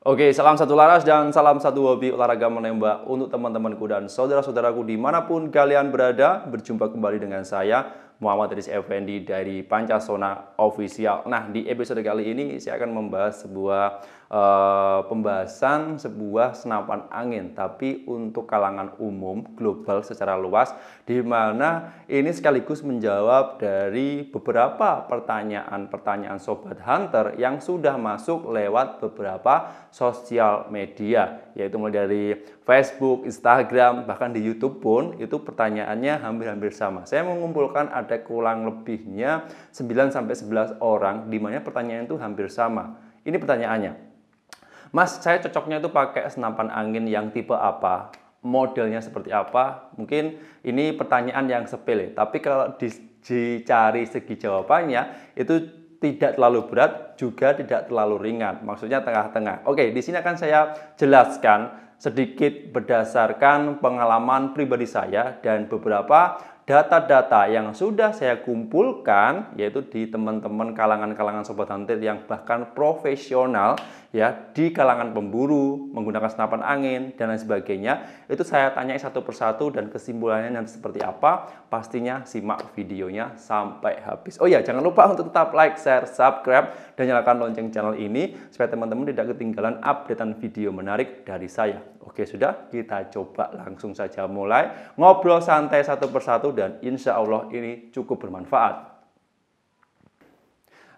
Oke, salam satu laras dan salam satu hobi olahraga menembak untuk teman-temanku dan saudara-saudaraku di mana pun kalian berada. Berjumpa kembali dengan saya, Muhammad Riz Effendi dari Pancasona Official. Nah, di episode kali ini saya akan membahas sebuah uh, pembahasan sebuah senapan angin, tapi untuk kalangan umum global secara luas, di mana ini sekaligus menjawab dari beberapa pertanyaan-pertanyaan sobat hunter yang sudah masuk lewat beberapa sosial media, yaitu mulai dari Facebook, Instagram, bahkan di YouTube pun itu pertanyaannya hampir-hampir sama. Saya mengumpulkan ada kurang lebihnya 9 sampai 11 orang di mana pertanyaan itu hampir sama. Ini pertanyaannya. Mas, saya cocoknya itu pakai senapan angin yang tipe apa? Modelnya seperti apa? Mungkin ini pertanyaan yang sepele, tapi kalau dicari segi jawabannya itu tidak terlalu berat, juga tidak terlalu ringan. Maksudnya tengah-tengah. Oke, di sini akan saya jelaskan sedikit berdasarkan pengalaman pribadi saya dan beberapa data-data yang sudah saya kumpulkan yaitu di teman-teman kalangan-kalangan sobat hunter yang bahkan profesional ya di kalangan pemburu menggunakan senapan angin dan lain sebagainya itu saya tanya satu persatu dan kesimpulannya nanti seperti apa pastinya simak videonya sampai habis. Oh ya jangan lupa untuk tetap like share subscribe dan nyalakan lonceng channel ini supaya teman-teman tidak ketinggalan updatean video menarik dari saya oke sudah. Kita coba langsung saja mulai. Ngobrol santai satu persatu dan insya Allah ini cukup bermanfaat.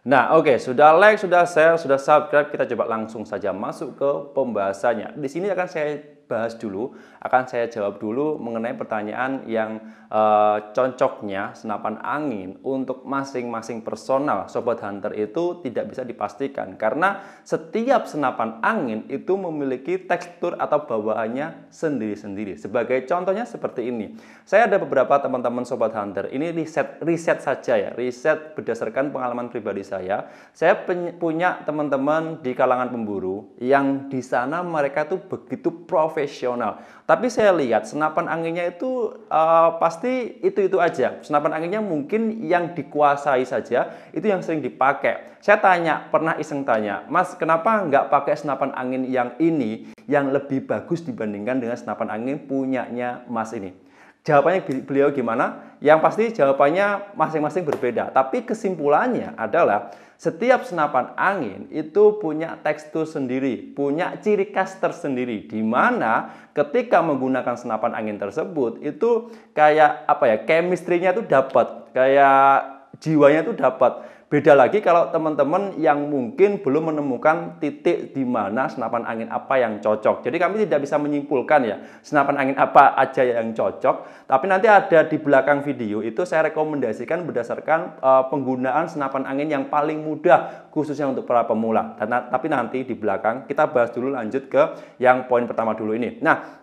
Nah, oke, okay, sudah like, sudah share, sudah subscribe, kita coba langsung saja masuk ke pembahasannya. Di sini akan saya bahas dulu, akan saya jawab dulu mengenai pertanyaan yang uh, cocoknya senapan angin untuk masing-masing personal Sobat Hunter itu tidak bisa dipastikan karena setiap senapan angin itu memiliki tekstur atau bawaannya sendiri-sendiri. Sebagai contohnya seperti ini. Saya ada beberapa teman-teman Sobat Hunter, ini riset riset saja ya, riset berdasarkan pengalaman pribadi saya. Saya punya teman-teman di kalangan pemburu yang di sana mereka tuh begitu profesional profesional. Tapi saya lihat senapan anginnya itu uh, pasti itu-itu aja. Senapan anginnya mungkin yang dikuasai saja, itu yang sering dipakai. Saya tanya, pernah iseng tanya, Mas kenapa nggak pakai senapan angin yang ini, yang lebih bagus dibandingkan dengan senapan angin punyanya Mas ini? Jawabannya beliau gimana? Yang pasti jawabannya masing-masing berbeda. Tapi kesimpulannya adalah setiap senapan angin itu punya tekstur sendiri, punya ciri khas tersendiri. Di mana ketika menggunakan senapan angin tersebut itu kayak apa ya? Chemistry-nya itu dapat, kayak jiwanya itu dapat. Beda lagi kalau teman-teman yang mungkin belum menemukan titik di mana senapan angin apa yang cocok. Jadi kami tidak bisa menyimpulkan ya senapan angin apa aja yang cocok. Tapi nanti ada di belakang video itu saya rekomendasikan berdasarkan uh, penggunaan senapan angin yang paling mudah khususnya untuk para pemula. Dan, tapi nanti di belakang kita bahas dulu lanjut ke yang poin pertama dulu ini. Nah,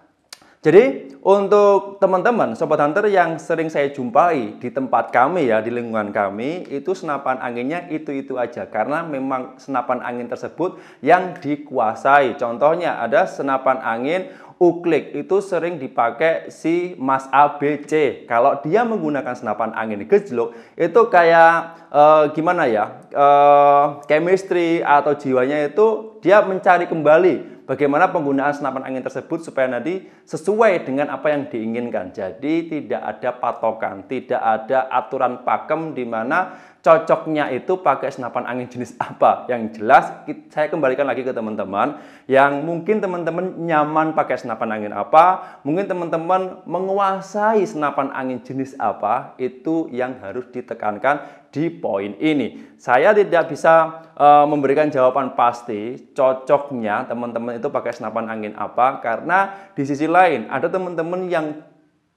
jadi untuk teman-teman sobat hunter yang sering saya jumpai di tempat kami ya di lingkungan kami itu senapan anginnya itu-itu aja karena memang senapan angin tersebut yang dikuasai. Contohnya ada senapan angin uklik itu sering dipakai si Mas ABC. Kalau dia menggunakan senapan angin gejlok itu kayak uh, gimana ya? Uh, chemistry atau jiwanya itu dia mencari kembali bagaimana penggunaan senapan angin tersebut supaya nanti sesuai dengan apa yang diinginkan. Jadi tidak ada patokan, tidak ada aturan pakem di mana cocoknya itu pakai senapan angin jenis apa. Yang jelas saya kembalikan lagi ke teman-teman yang mungkin teman-teman nyaman pakai senapan angin apa, mungkin teman-teman menguasai senapan angin jenis apa, itu yang harus ditekankan di poin ini. Saya tidak bisa uh, memberikan jawaban pasti cocoknya teman-teman itu pakai senapan angin apa karena di sisi lain ada teman-teman yang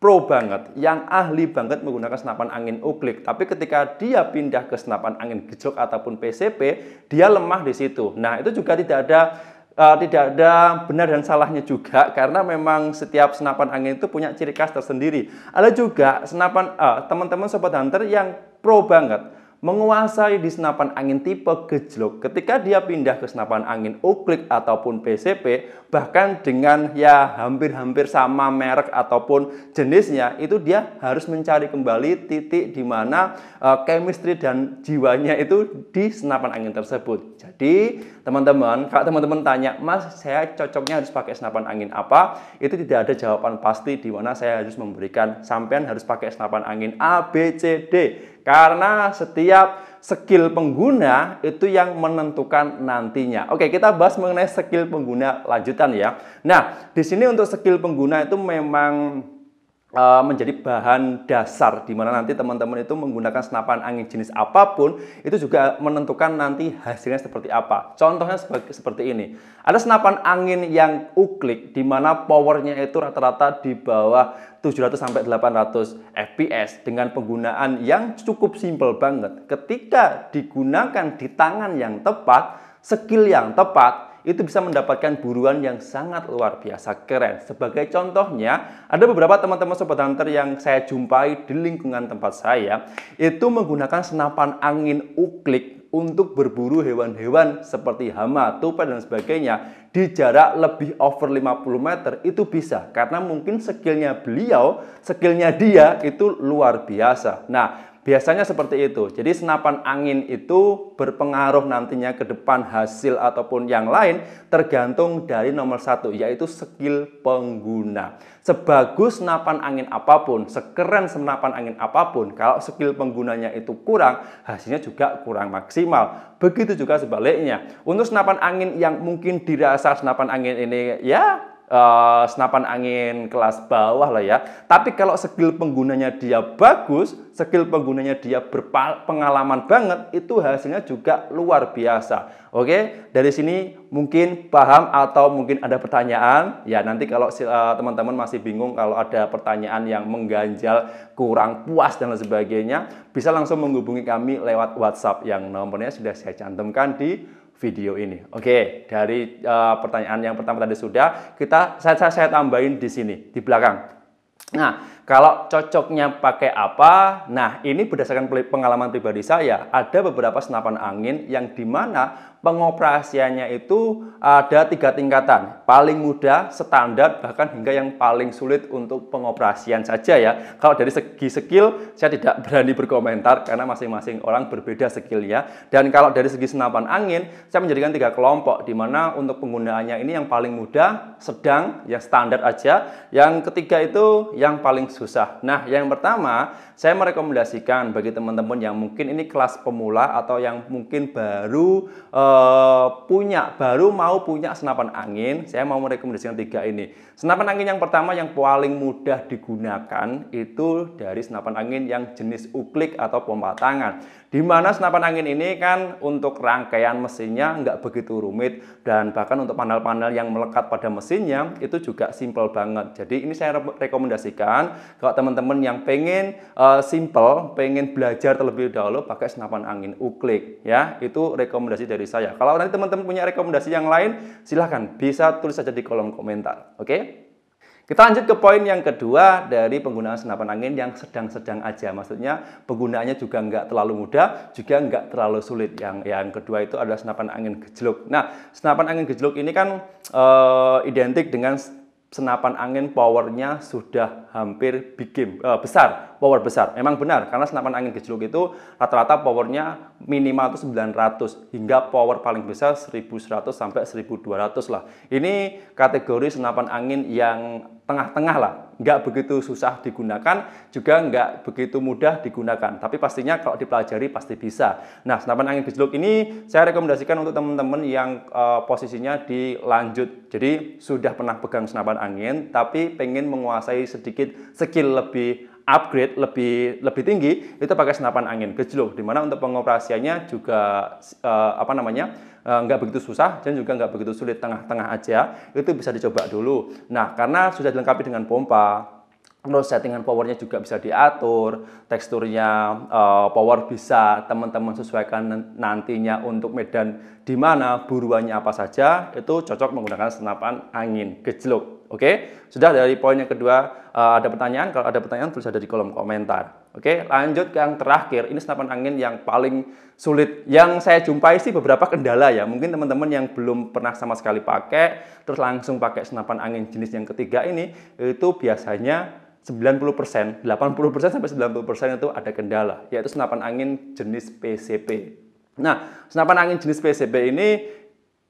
pro banget, yang ahli banget menggunakan senapan angin uklik. Tapi ketika dia pindah ke senapan angin gejlok ataupun PCP, dia lemah di situ. Nah, itu juga tidak ada uh, tidak ada benar dan salahnya juga karena memang setiap senapan angin itu punya ciri khas tersendiri. Ada juga senapan uh, teman-teman sobat hunter yang pro banget menguasai di senapan angin tipe gejlok ketika dia pindah ke senapan angin uklik ataupun PCP bahkan dengan ya hampir-hampir sama merek ataupun jenisnya itu dia harus mencari kembali titik di mana uh, chemistry dan jiwanya itu di senapan angin tersebut. Jadi Teman-teman, kalau teman-teman tanya, Mas, saya cocoknya harus pakai senapan angin apa? Itu tidak ada jawaban pasti di mana saya harus memberikan sampean harus pakai senapan angin A, B, C, D. Karena setiap skill pengguna itu yang menentukan nantinya. Oke, kita bahas mengenai skill pengguna lanjutan ya. Nah, di sini untuk skill pengguna itu memang menjadi bahan dasar di mana nanti teman-teman itu menggunakan senapan angin jenis apa pun itu juga menentukan nanti hasilnya seperti apa. Contohnya seperti ini. Ada senapan angin yang uklik di mana powernya itu rata-rata di bawah 700 sampai 800 fps dengan penggunaan yang cukup simpel banget. Ketika digunakan di tangan yang tepat, skill yang tepat, itu bisa mendapatkan buruan yang sangat luar biasa keren. Sebagai contohnya, ada beberapa teman-teman sobat hunter yang saya jumpai di lingkungan tempat saya itu menggunakan senapan angin uklik untuk berburu hewan-hewan seperti hama, tupai dan sebagainya di jarak lebih over 50 meter itu bisa karena mungkin skillnya beliau, skillnya dia itu luar biasa. Nah, Biasanya seperti itu. Jadi senapan angin itu berpengaruh nantinya ke depan hasil ataupun yang lain tergantung dari nomor satu yaitu skill pengguna. Sebagus senapan angin apa pun, sekeren senapan angin apa pun, kalau skill penggunanya itu kurang, hasilnya juga kurang maksimal. Begitu juga sebaliknya. Untuk senapan angin yang mungkin dirasa senapan angin ini ya uh, senapan angin kelas bawah lah ya. Tapi kalau skill penggunanya dia bagus, skill penggunanya dia berpengalaman banget, itu hasilnya juga luar biasa. Oke, dari sini mungkin paham atau mungkin ada pertanyaan. Ya nanti kalau uh, teman-teman masih bingung kalau ada pertanyaan yang mengganjal, kurang puas dan lain sebagainya, bisa langsung menghubungi kami lewat WhatsApp yang nomornya sudah saya cantumkan di video ini. Oke, dari uh, pertanyaan yang pertama tadi sudah, kita saya, saya, saya tambahin di sini di belakang. Nah, kalau cocoknya pakai apa? Nah, ini berdasarkan pengalaman pribadi saya, ada beberapa senapan angin yang di mana pengoperasiannya itu ada tiga tingkatan. Paling mudah, standar, bahkan hingga yang paling sulit untuk pengoperasian saja ya. Kalau dari segi skill, saya tidak berani berkomentar karena masing-masing orang berbeda skillnya. Dan kalau dari segi senapan angin, saya menjadikan tiga kelompok, di mana untuk penggunaannya ini yang paling mudah, sedang, yang standar aja. Yang ketiga itu yang paling susah. Nah, yang pertama, saya merekomendasikan bagi teman-teman yang mungkin ini kelas pemula atau yang mungkin baru uh, punya, baru mau punya senapan angin, saya mau merekomendasikan tiga ini. Senapan angin yang pertama yang paling mudah digunakan itu dari senapan angin yang jenis uklik atau pompa tangan. Di mana senapan angin ini kan untuk rangkaian mesinnya nggak begitu rumit dan bahkan untuk panel-panel yang melekat pada mesinnya itu juga simple banget. Jadi ini saya rekomendasikan kalau teman-teman yang pengen uh, simple, pengen belajar terlebih dahulu pakai senapan angin uklik ya. Itu rekomendasi dari saya. Kalau nanti teman-teman punya rekomendasi yang lain, silahkan bisa tulis saja di kolom komentar. Oke? Okay? Kita lanjut ke poin yang kedua dari penggunaan senapan angin yang sedang-sedang aja. Maksudnya penggunaannya juga nggak terlalu mudah, juga nggak terlalu sulit. Yang yang kedua itu adalah senapan angin gejluk. Nah, senapan angin gejluk ini kan uh, identik dengan senapan angin powernya sudah hampir bikin uh, besar, power besar. Memang benar karena senapan angin gejluk itu rata-rata powernya minimal itu 900 hingga power paling besar 1100 sampai 1200 lah. Ini kategori senapan angin yang tengah-tengah lah, nggak begitu susah digunakan, juga nggak begitu mudah digunakan. Tapi pastinya kalau dipelajari pasti bisa. Nah, senapan angin gejluk ini saya rekomendasikan untuk teman-teman yang uh, posisinya di lanjut. Jadi sudah pernah pegang senapan angin, tapi pengen menguasai sedikit skill lebih upgrade lebih lebih tinggi itu pakai senapan angin gejluk di mana untuk pengoperasiannya juga uh, apa namanya Eh, nggak begitu susah dan juga nggak begitu sulit tengah-tengah aja itu bisa dicoba dulu nah karena sudah dilengkapi dengan pompa Terus settingan powernya juga bisa diatur, teksturnya uh, power bisa teman-teman sesuaikan nantinya untuk medan di mana buruannya apa saja, itu cocok menggunakan senapan angin gejluk. Oke, sudah dari poin yang kedua uh, ada pertanyaan, kalau ada pertanyaan tulis ada di kolom komentar. Oke, lanjut ke yang terakhir. Ini senapan angin yang paling sulit. Yang saya jumpai sih beberapa kendala ya. Mungkin teman-teman yang belum pernah sama sekali pakai, terus langsung pakai senapan angin jenis yang ketiga ini, itu biasanya 90%, 80% sampai 90% itu ada kendala, yaitu senapan angin jenis PCP. Nah, senapan angin jenis PCP ini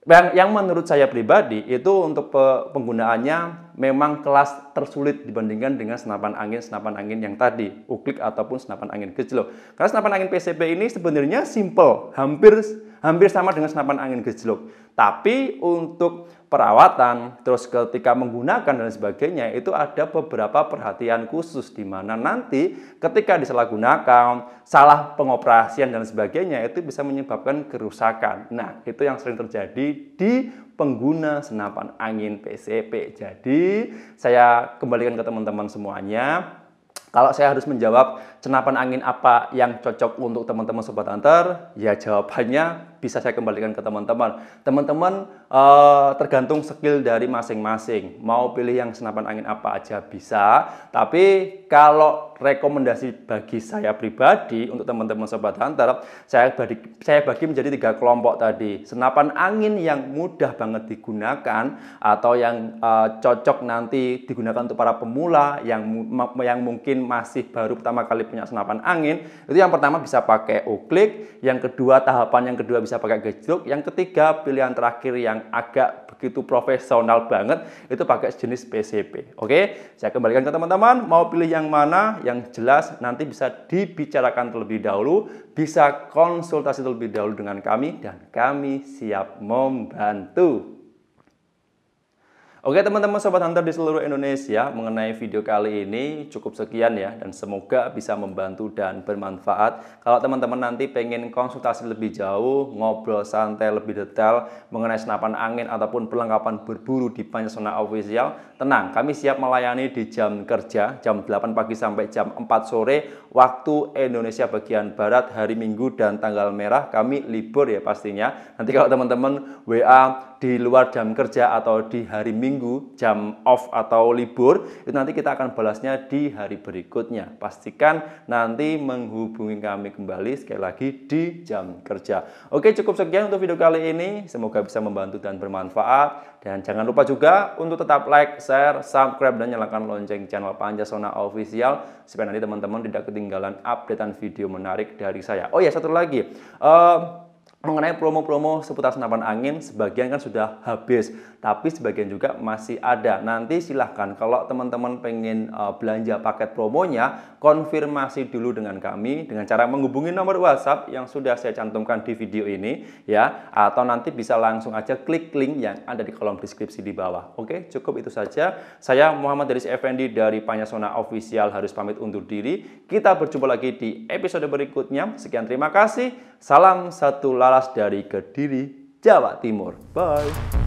yang, yang menurut saya pribadi itu untuk penggunaannya memang kelas tersulit dibandingkan dengan senapan angin senapan angin yang tadi uklik ataupun senapan angin gejlok karena senapan angin PCP ini sebenarnya simple hampir hampir sama dengan senapan angin gejlok tapi untuk perawatan, terus ketika menggunakan dan sebagainya itu ada beberapa perhatian khusus di mana nanti ketika disalahgunakan, salah pengoperasian dan sebagainya itu bisa menyebabkan kerusakan. Nah, itu yang sering terjadi di pengguna senapan angin PCP. Jadi, saya kembalikan ke teman-teman semuanya. Kalau saya harus menjawab senapan angin apa yang cocok untuk teman-teman sobat hunter, ya jawabannya bisa saya kembalikan ke teman-teman. Teman-teman uh, tergantung skill dari masing-masing. Mau pilih yang senapan angin apa aja bisa. Tapi kalau rekomendasi bagi saya pribadi untuk teman-teman sobat hunter, saya bagi saya bagi menjadi tiga kelompok tadi. Senapan angin yang mudah banget digunakan atau yang uh, cocok nanti digunakan untuk para pemula yang yang mungkin masih baru pertama kali punya senapan angin. Itu yang pertama bisa pakai uklik, yang kedua tahapan yang kedua bisa bisa pakai gejluk. Yang ketiga, pilihan terakhir yang agak begitu profesional banget itu pakai jenis PCP. Oke, saya kembalikan ke teman-teman. Mau pilih yang mana? Yang jelas nanti bisa dibicarakan terlebih dahulu, bisa konsultasi terlebih dahulu dengan kami dan kami siap membantu. Oke teman-teman Sobat Hunter di seluruh Indonesia mengenai video kali ini cukup sekian ya dan semoga bisa membantu dan bermanfaat. Kalau teman-teman nanti pengen konsultasi lebih jauh, ngobrol santai lebih detail mengenai senapan angin ataupun perlengkapan berburu di Panjasona Official, tenang kami siap melayani di jam kerja jam 8 pagi sampai jam 4 sore waktu Indonesia bagian Barat hari Minggu dan tanggal merah kami libur ya pastinya. Nanti kalau teman-teman WA di luar jam kerja atau di hari Minggu jam off atau libur itu nanti kita akan balasnya di hari berikutnya. Pastikan nanti menghubungi kami kembali sekali lagi di jam kerja. Oke cukup sekian untuk video kali ini. Semoga bisa membantu dan bermanfaat. Dan jangan lupa juga untuk tetap like, share, subscribe dan nyalakan lonceng channel Panjasona Official supaya nanti teman-teman tidak ketinggalan updatean video menarik dari saya. Oh ya satu lagi. Uh, mengenai promo-promo seputar senapan angin sebagian kan sudah habis tapi sebagian juga masih ada. Nanti silahkan kalau teman-teman pengen uh, belanja paket promonya konfirmasi dulu dengan kami dengan cara menghubungi nomor WhatsApp yang sudah saya cantumkan di video ini ya. Atau nanti bisa langsung aja klik link yang ada di kolom deskripsi di bawah. Oke cukup itu saja. Saya Muhammad Deris Effendi dari Panyasona Official harus pamit undur diri. Kita berjumpa lagi di episode berikutnya. Sekian terima kasih. Salam satu lalas dari Kediri, Jawa Timur. Bye.